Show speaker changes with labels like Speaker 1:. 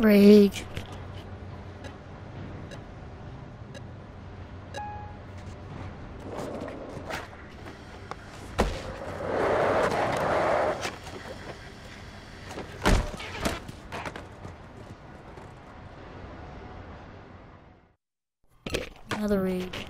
Speaker 1: Rage. Another rage.